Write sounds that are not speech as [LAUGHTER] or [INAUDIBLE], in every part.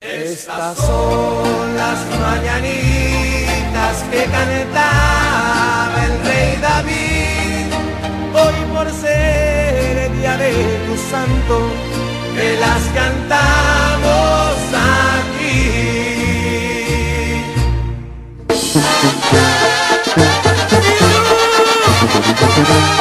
Estas son las mañanitas que cantaba el rey David. Hoy por ser el día de tu santo, que las cantamos aquí. [LAUGHS]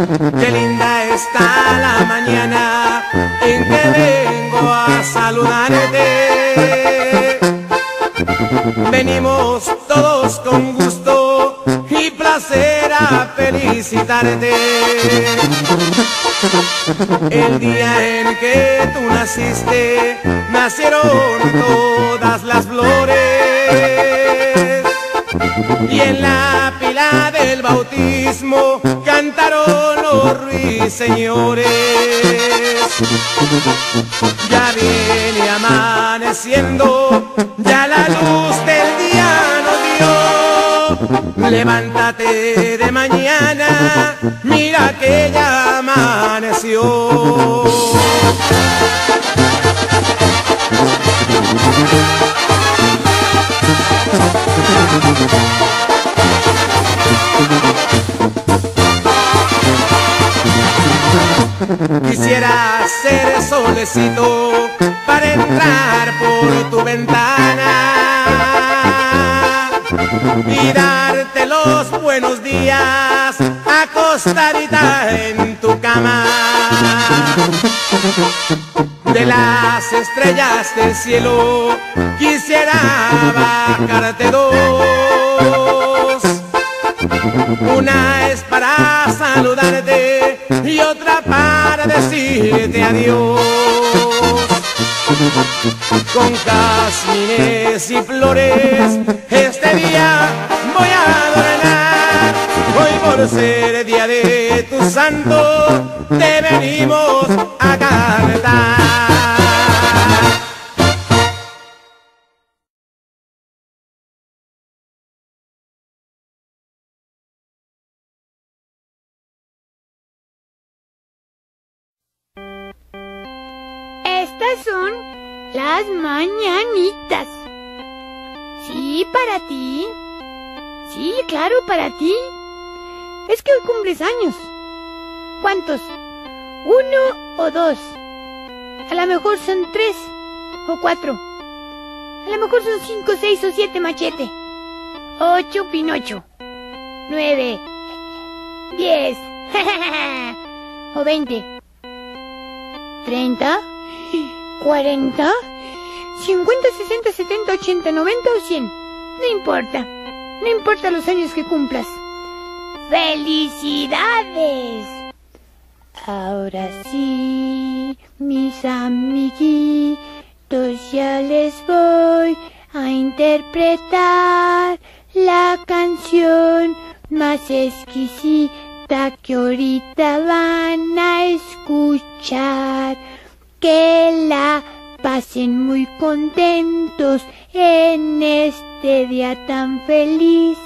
Qué linda está la mañana en que vengo a saludarte. Venimos todos con gusto y placer a felicitarte. El día en que tú naciste, nacieron todas las flores. Y en la del bautismo cantaron los ruiseñores. Ya viene amaneciendo, ya la luz del día nos dio. Levántate de mañana, mira que ya amaneció. Para entrar por tu ventana y darte los buenos días acostadita en tu cama. De las estrellas del cielo quisiera bajarte dos. Una Con casmines y flores este día voy a adornar. Hoy por ser día de tu santo te venimos a cantar. son las mañanitas. Sí, para ti. Sí, claro, para ti. Es que hoy cumples años. ¿Cuántos? ¿Uno o dos? A lo mejor son tres o cuatro. A lo mejor son cinco, seis o siete machete. Ocho pinocho. Nueve. Diez. [LAUGHS] o veinte. Treinta. 40, 50, 60, 70, 80, 90 o 100. No importa. No importa los años que cumplas. ¡Felicidades! Ahora sí, mis amiguitos, ya les voy a interpretar la canción más exquisita que ahorita van a escuchar que la pasen muy contentos en este día tan feliz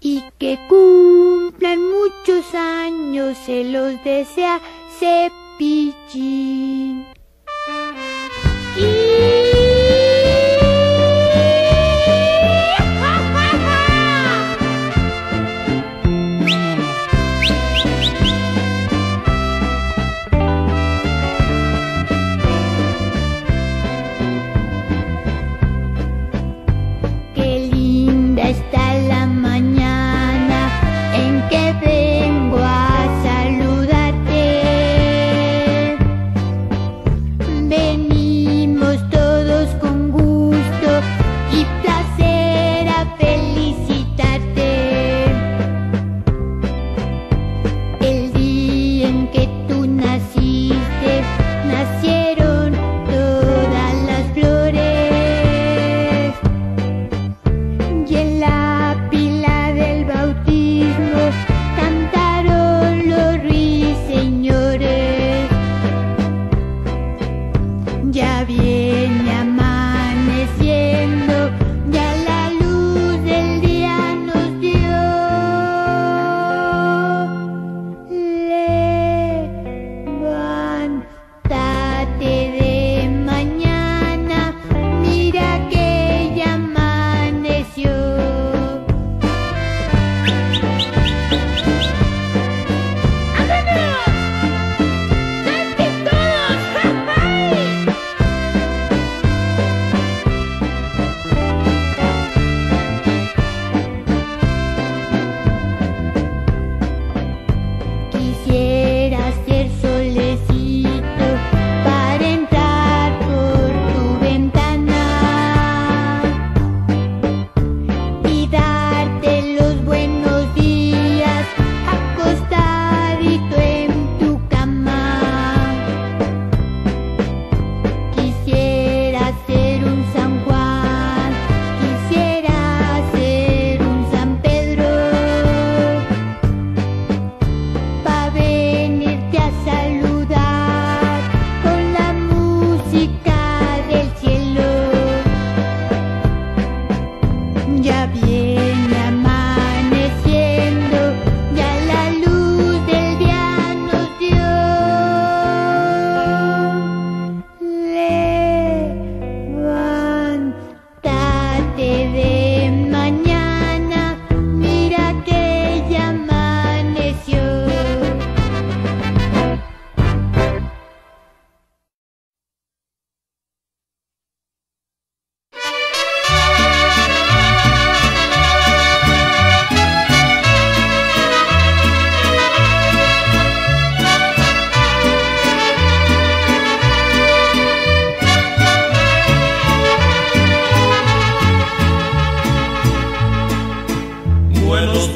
y que cumplan muchos años, se los desea Cepillín.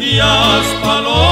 Días, paloma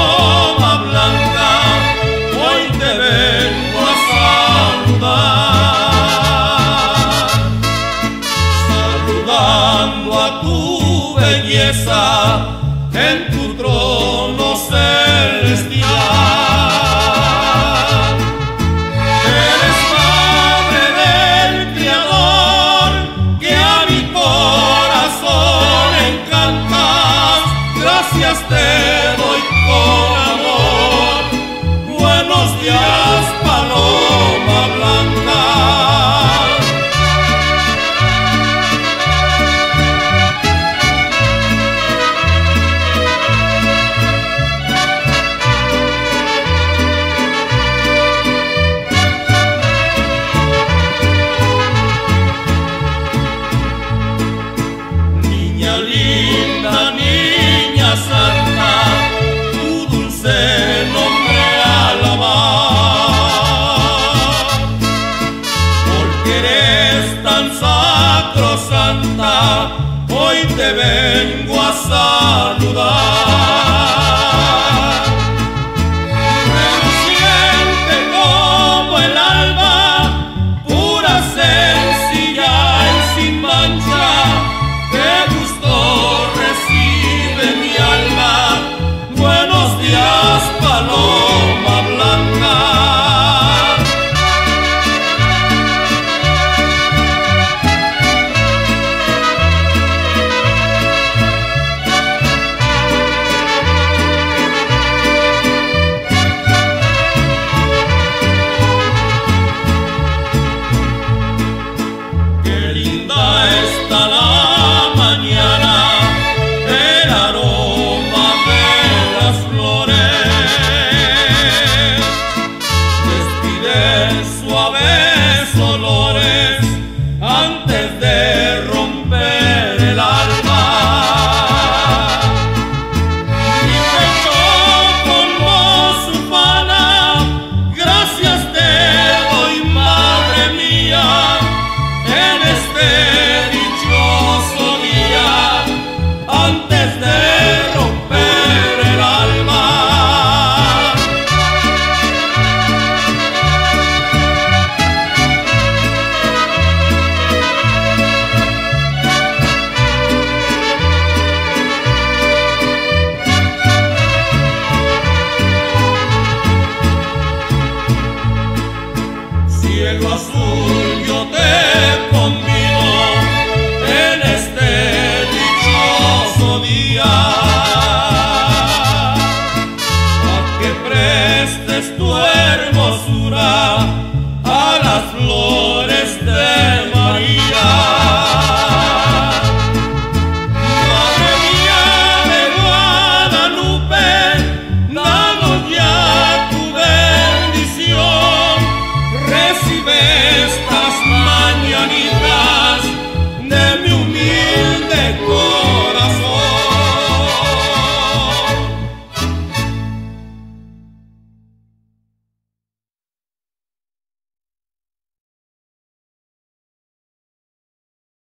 si ves estas mañanitas